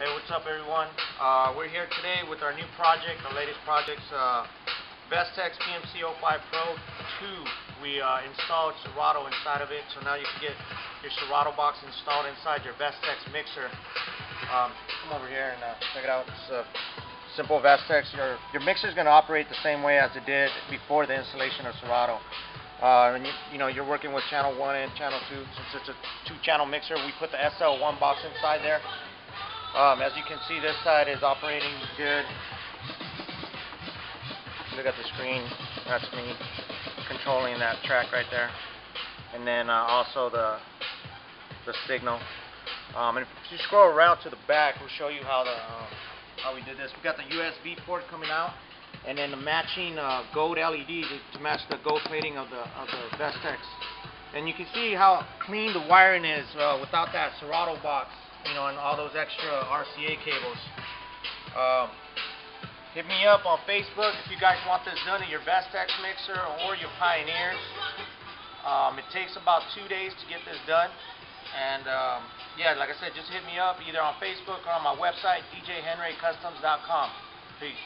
Hey, what's up, everyone? Uh, we're here today with our new project, our latest projects, uh, Vestax PMC 05 Pro 2. We uh, installed Serato inside of it, so now you can get your Serato box installed inside your Vestax mixer. Um, come over here and uh, check it out. It's a simple Vestax. Your your mixer is going to operate the same way as it did before the installation of Serato. Uh, and you, you know you're working with channel one and channel two. Since it's a two-channel mixer, we put the SL1 box inside there. Um, as you can see, this side is operating good. Look at the screen. That's me controlling that track right there. And then uh, also the the signal. Um, and if you scroll around to the back, we'll show you how the um, how we did this. We got the USB port coming out, and then the matching uh, gold LED to, to match the gold plating of the of the Vestax. And you can see how clean the wiring is uh, without that Serato box, you know, and all those extra RCA cables. Um, hit me up on Facebook if you guys want this done in your Vestax mixer or your Pioneers. Um, it takes about two days to get this done. And um, yeah, like I said, just hit me up either on Facebook or on my website, djhenraycustoms.com. Peace.